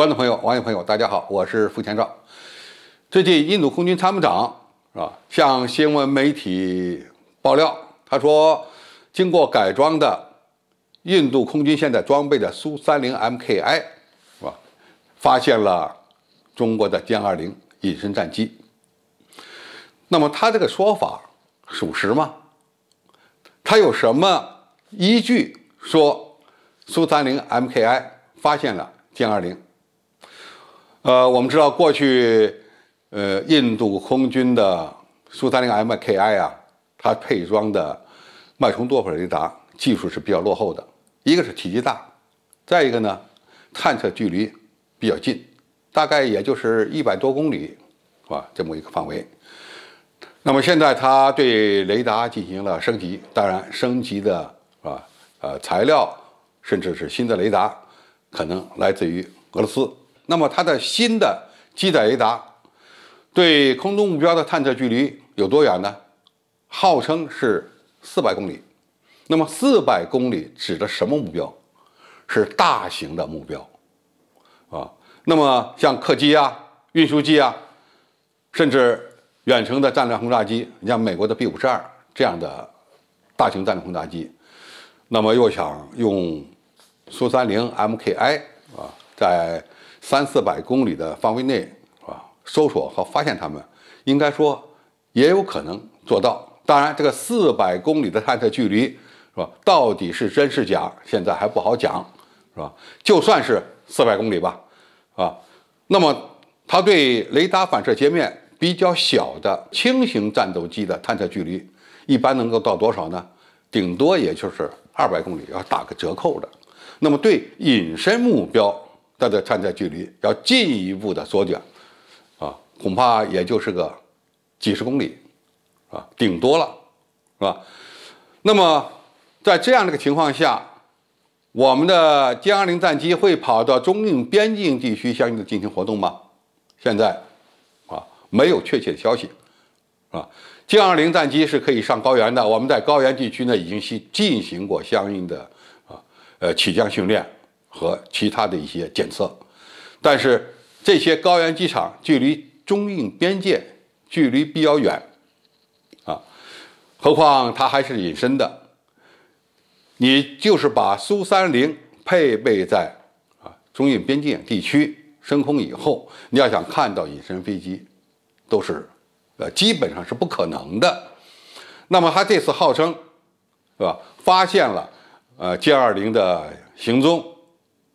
观众朋友、网友朋友，大家好，我是付前照。最近，印度空军参谋长啊向新闻媒体爆料，他说，经过改装的印度空军现在装备的苏 -30 MKI 是吧，发现了中国的歼二零隐身战机。那么他这个说法属实吗？他有什么依据说苏 -30 MKI 发现了歼二零？呃，我们知道过去，呃，印度空军的苏 -30 MKI 啊，它配装的脉冲多普雷达技术是比较落后的。一个是体积大，再一个呢，探测距离比较近，大概也就是一百多公里，是吧？这么一个范围。那么现在它对雷达进行了升级，当然升级的啊，呃，材料甚至是新的雷达，可能来自于俄罗斯。那么它的新的机载雷达对空中目标的探测距离有多远呢？号称是四百公里。那么四百公里指的什么目标？是大型的目标啊。那么像客机啊、运输机啊，甚至远程的战略轰炸机，你像美国的 B 五十二这样的大型战略轰炸机，那么又想用苏三零 MKI 啊，在三四百公里的范围内啊，搜索和发现它们，应该说也有可能做到。当然，这个四百公里的探测距离是吧？到底是真是假，现在还不好讲，是吧？就算是四百公里吧，啊，那么它对雷达反射截面比较小的轻型战斗机的探测距离，一般能够到多少呢？顶多也就是二百公里，要打个折扣的。那么对隐身目标。它的探测距离要进一步的缩减，啊，恐怕也就是个几十公里，啊，顶多了，是吧？那么在这样的一个情况下，我们的歼二零战机会跑到中印边境地区相应的进行活动吗？现在啊，没有确切的消息，啊，歼二零战机是可以上高原的，我们在高原地区呢已经去进行过相应的啊，呃，起降训练。和其他的一些检测，但是这些高原机场距离中印边界距离比较远，啊，何况它还是隐身的，你就是把苏三零配备在啊中印边境地区升空以后，你要想看到隐身飞机，都是呃基本上是不可能的。那么他这次号称是吧，发现了呃歼二零的行踪。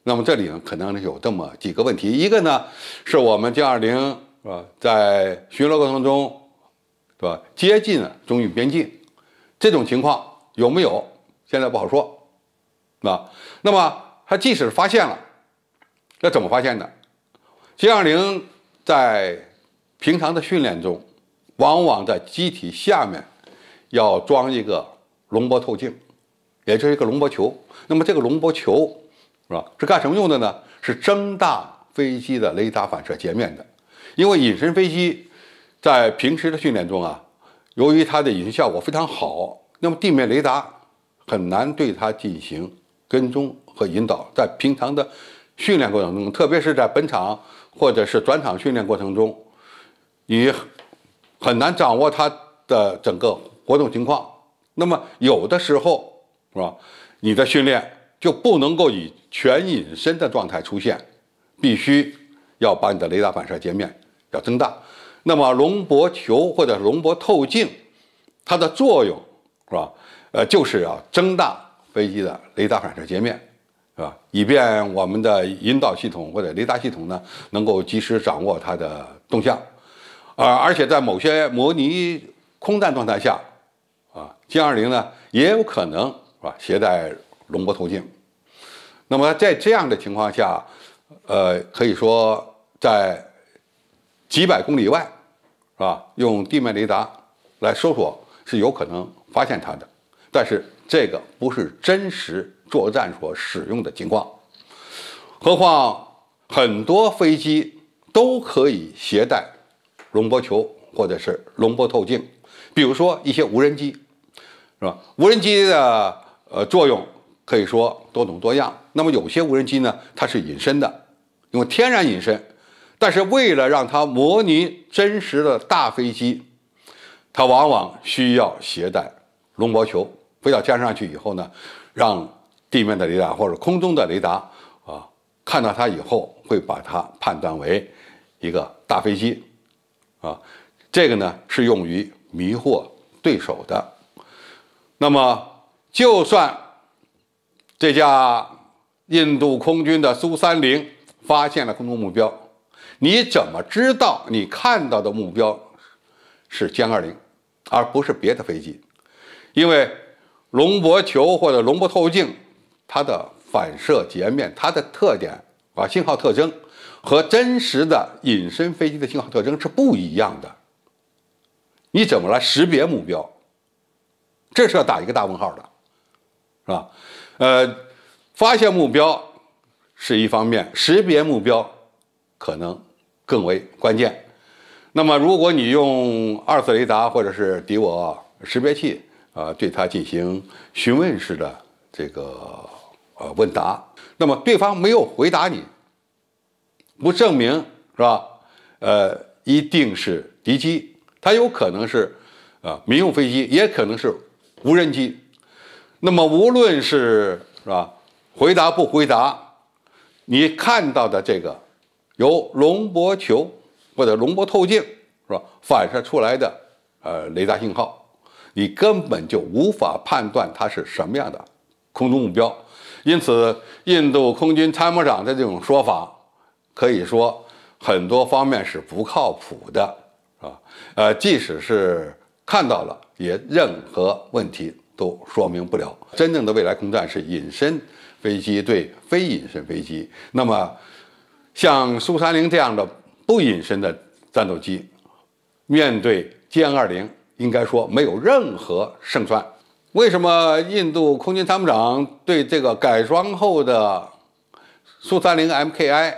那么这里呢，可能有这么几个问题，一个呢，是我们歼二零是吧，在巡逻过程中，是吧，接近了中印边境，这种情况有没有？现在不好说，啊？那么它即使发现了，那怎么发现的？歼二零在平常的训练中，往往在机体下面要装一个龙波透镜，也就是一个龙波球。那么这个龙波球。是吧？是干什么用的呢？是增大飞机的雷达反射截面的。因为隐身飞机在平时的训练中啊，由于它的隐身效果非常好，那么地面雷达很难对它进行跟踪和引导。在平常的训练过程中，特别是在本场或者是转场训练过程中，你很难掌握它的整个活动情况。那么有的时候，是吧？你的训练。就不能够以全隐身的状态出现，必须要把你的雷达反射截面要增大。那么龙波球或者龙波透镜，它的作用是吧？呃，就是要增大飞机的雷达反射截面，是吧？以便我们的引导系统或者雷达系统呢，能够及时掌握它的动向。啊，而且在某些模拟空战状态下，啊，歼二零呢也有可能是吧携带龙波透镜。那么在这样的情况下，呃，可以说在几百公里外，是吧？用地面雷达来搜索是有可能发现它的，但是这个不是真实作战所使用的情况。何况很多飞机都可以携带龙波球或者是龙波透镜，比如说一些无人机，是吧？无人机的呃作用。可以说多种多样。那么有些无人机呢，它是隐身的；因为天然隐身。但是为了让它模拟真实的大飞机，它往往需要携带龙波球飞到天上去以后呢，让地面的雷达或者空中的雷达啊看到它以后，会把它判断为一个大飞机啊。这个呢是用于迷惑对手的。那么，就算这架印度空军的苏三零发现了空中目标。你怎么知道你看到的目标是歼二零，而不是别的飞机？因为龙波球或者龙波透镜，它的反射截面、它的特点啊信号特征和真实的隐身飞机的信号特征是不一样的。你怎么来识别目标？这是要打一个大问号的，是吧？呃，发现目标是一方面，识别目标可能。更为关键。那么，如果你用二次雷达或者是敌我识别器啊，对它进行询问式的这个呃问答，那么对方没有回答你，不证明是吧？呃，一定是敌机，它有可能是啊民用飞机，也可能是无人机。那么，无论是是吧，回答不回答，你看到的这个。由龙波球或者龙波透镜是吧反射出来的呃雷达信号，你根本就无法判断它是什么样的空中目标。因此，印度空军参谋长的这种说法，可以说很多方面是不靠谱的，啊，呃，即使是看到了，也任何问题都说明不了。真正的未来空战是隐身飞机对非隐身飞机，那么。像苏三零这样的不隐身的战斗机，面对歼二零，应该说没有任何胜算。为什么印度空军参谋长对这个改装后的苏三零 MKI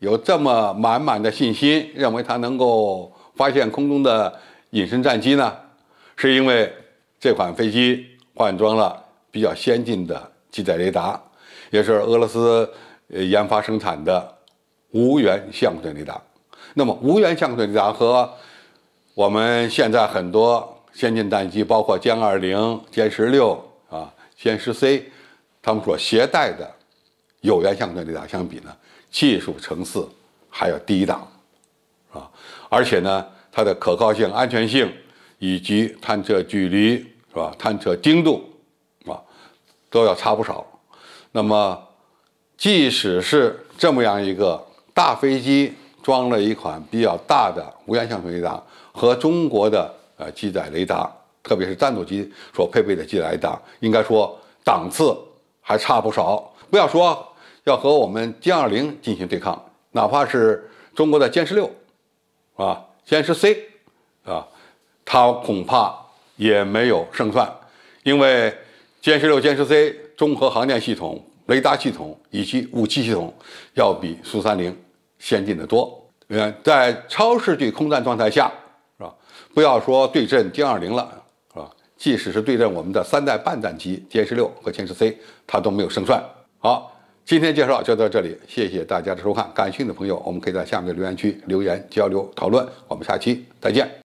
有这么满满的信心，认为它能够发现空中的隐身战机呢？是因为这款飞机换装了比较先进的机载雷达，也是俄罗斯呃研发生产的。无源相对雷达，那么无源相对雷达和我们现在很多先进战机，包括歼二零、歼十六啊、歼十 C，他们所携带的有源相对雷达相比呢，技术层次还要低一档，啊，而且呢，它的可靠性、安全性以及探测距离是吧、探测精度啊，都要差不少。那么，即使是这么样一个。大飞机装了一款比较大的无源相控雷达，和中国的呃机载雷达，特别是战斗机所配备的机载雷达，应该说档次还差不少。不要说要和我们歼二零进行对抗，哪怕是中国的歼十六，啊，歼十 C，啊，它恐怕也没有胜算，因为歼十六、歼十 C 综合航电系统、雷达系统以及武器系统要比苏三零。先进的多，呃，在超视距空战状态下，是吧？不要说对阵歼二零了，是吧？即使是对阵我们的三代半战机歼十六和歼十 C，它都没有胜算。好，今天介绍就到这里，谢谢大家的收看。感兴趣的朋友，我们可以在下面的留言区留言交流讨论。我们下期再见。